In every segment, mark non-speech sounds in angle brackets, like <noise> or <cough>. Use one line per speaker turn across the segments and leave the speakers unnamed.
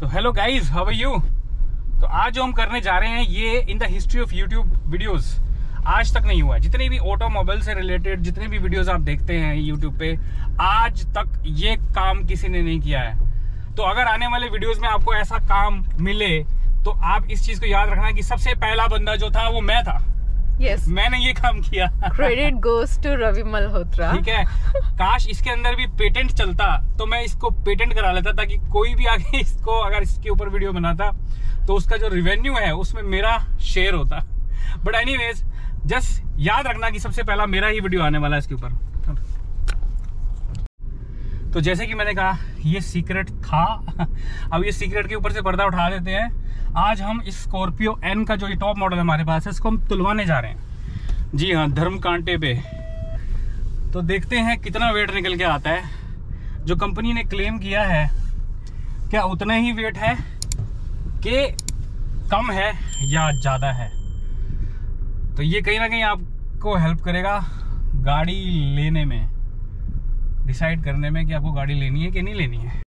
तो hello guys how are you तो आज जो हम करने जा रहे हैं, ये in the history of YouTube videos आज तक नहीं हुआ। जितने भी ऑटोमोबाइल से रिलेटेड जितने भी वीडियोस आप देखते हैं यूट्यूब पे, आज तक ये काम किसी ने नहीं किया है। तो अगर आने वाले वीडियोस में आपको ऐसा काम मिले तो आप इस चीज़ को याद रखना कि सबसे पहला बंदा जो था, वो मैं था।
यस
मैंने ये काम किया।
Credit goes to Ravi Malhotra
ठीक है? काश इसके अंदर भी पेटेंट चलता तो मैं इसको पेटेंट करा लेता ताकि कोई भी आगे इसको अगर इसके ऊपर वीडियो बनाता तो उसका जो रिवेन्यू है उसमें मेरा शेयर होता। बट एनी जस्ट याद रखना कि सबसे पहला मेरा ही वीडियो आने वाला है इसके ऊपर। तो जैसे कि मैंने कहा, ये सीक्रेट था। अब ये सीक्रेट के ऊपर से पर्दा उठा देते हैं। आज हम स्कॉर्पियो एन का जो ये टॉप मॉडल हमारे पास है, इसको हम तुलवाने जा रहे हैं। जी हाँ धर्म कांटे पे। तो देखते हैं कितना वेट निकल के आता है। जो कंपनी ने क्लेम किया है, क्या उतना ही वेट है? कि कम है या ज़्यादा है? तो ये कहीं ना कहीं आपको हेल्प करेगा गाड़ी लेने में। डिसाइड करने में कि आपको गाड़ी लेनी है कि नहीं लेनी है।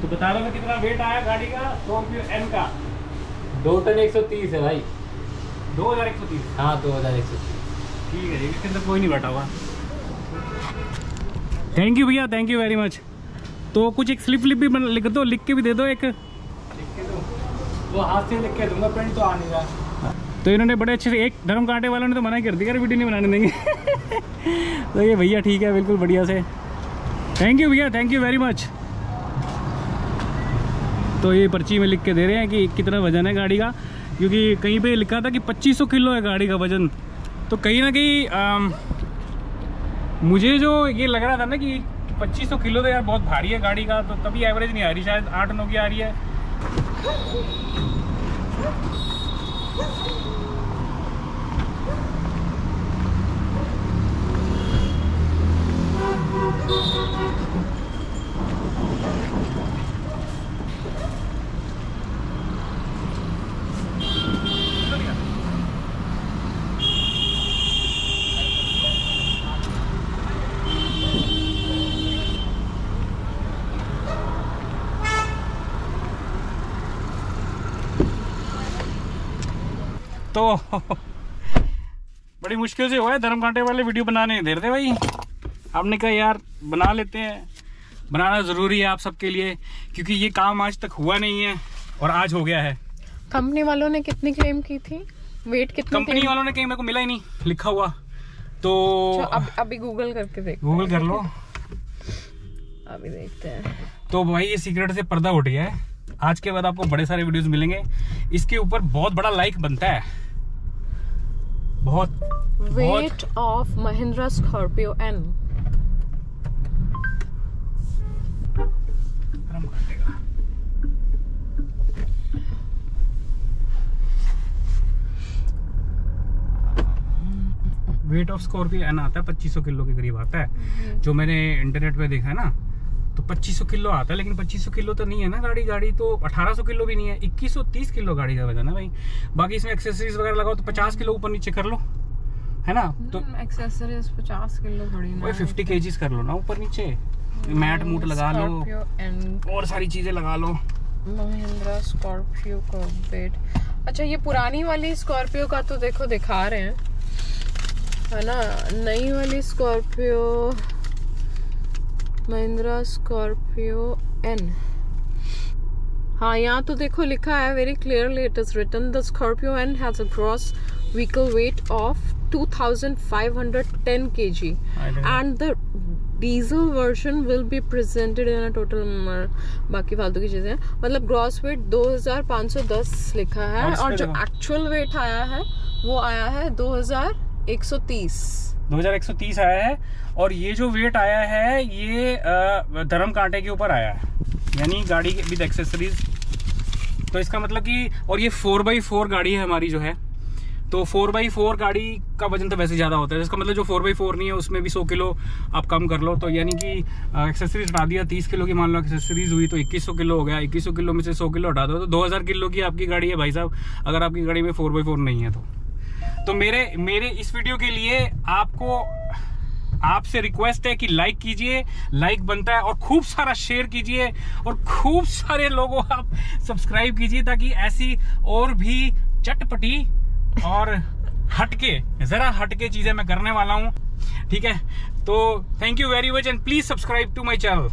तो बता दो कितना वेट आया गाड़ी का स्कॉर्पियो एन का?
दो टन एक सौ तीस है भाई।
दो हज़ार एक सौ तीस।
हाँ दो हज़ार एक सौ तीस।
ठीक है इसके अंदर कोई नहीं बैठा हुआ। थैंक यू भैया थैंक यू वेरी मच तो कुछ एक स्लिप लिप भी बन- लिख दो लिख के भी दे दो एक।
वो हाथ से लिख के दूँगा प्रिंट तो आ नहीं रहा।
तो इन्होंने बड़े अच्छे से एक धर्म कांटे वालों ने तो मना कर दिया वीडियो नहीं बनाने देंगे। <laughs> तो ये भैया ठीक है बिल्कुल बढ़िया से। थैंक यू भैया थैंक यू वेरी मच तो ये पर्ची में लिख के दे रहे हैं कि कितना वज़न है गाड़ी का क्योंकि कहीं पे लिखा था कि 2500 किलो है गाड़ी का वज़न। तो कहीं ना कहीं मुझे जो ये लग रहा था ना कि 2500 किलो तो यार बहुत भारी है गाड़ी का तो तभी एवरेज नहीं आ रही, शायद आठ नौ की आ रही है। तो बड़ी मुश्किल से हुआ है धर्म कांटे वाले वीडियो बनाने। दे रहे भाई। आपने कहा यार बना लेते हैं। बनाना ज़रूरी है आप सबके लिए क्योंकि ये काम आज तक हुआ नहीं है और आज हो गया है।
कंपनी वालों ने कितनी क्लेम की थी? वेट कितनी
कंपनी वालों ने कहीं मेरे को मिला ही नहीं लिखा हुआ। तो
अच्छा, अब अभी गूगल करके देख
गूगल कर लो।
अभी देखते हैं।
तो भाई ये सीक्रेट से पर्दा उठ गया है। आज के बाद आपको बड़े सारे वीडियोस मिलेंगे। इसके ऊपर बहुत बड़ा लाइक बनता है। बहुत
weight of Mahindra Scorpio N
weight of Scorpio N आता है 2500 किलो के करीब आता है। जो मैंने इंटरनेट पे देखा है ना 2500 किलो आता है लेकिन 2500 किलो तो नहीं है ना गाड़ी। गाड़ी तो 1800 किलो भी नहीं है 2130 किलो गाड़ी का वज़न है भाई। बाकी इसमें एक्सेसरीज वगैरह लगाओ तो 50 किलो ऊपर नीचे कर लो है ना? तो
एक्सेसरीज 50 किलो थोड़ी ना
50 केजीज कर लो ना ऊपर नीचे। मैट मूट लगा लो। और सारी चीज़ें लगा लो।
महिंद्रा स्कॉर्पियो का वेट अच्छा ये पुरानी वाली स्कॉर्पियो का तो देखो दिखा रहे हैं है ना? नई वाली स्कॉर्पियो महिंद्रा स्कॉर्पियो एन हाँ यहाँ तो देखो लिखा है very clearly it is written the Scorpio N has a gross vehicle weight of 2510 kg and the diesel version will be presented in total बाकी फालतू की चीज़ें। मतलब ग्रॉस वेट 2510 लिखा है
और
जो। एक्चुअल वेट आया है वो आया है 2130
2130 आया है और ये जो वेट आया है, ये धर्म कांटे के ऊपर आया है। यानी गाड़ी विद एक्सेसरीज तो इसका मतलब कि, और ये फोर बाई फोर गाड़ी है हमारी जो है तो फोर बाई फोर गाड़ी का वज़न तो वैसे ज़्यादा होता है। इसका मतलब जो फोर बाई फोर नहीं है, उसमें भी सौ किलो आप कम कर लो। तो यानी कि एक्सेसरीज हटा दिया, तीस किलो की मान लो एक्सेसरीज हुई तो इक्कीस सौ किलो हो गया। इक्कीस सौ किलो में से सौ किलो हटा दो तो दो हज़ार किलो की आपकी गाड़ी है भाई साहब, अगर आपकी गाड़ी में फोर बाई फोर नहीं है तो। तो मेरे मेरे इस वीडियो के लिए आपको, आपसे रिक्वेस्ट है कि लाइक कीजिए लाइक बनता है और खूब सारा शेयर कीजिए और खूब सारे लोगों आप सब्सक्राइब कीजिए ताकि ऐसी और भी चटपटी और हटके, जरा हटके चीज़ें मैं करने वाला हूँ। ठीक है? तो thank you very much and please subscribe to my channel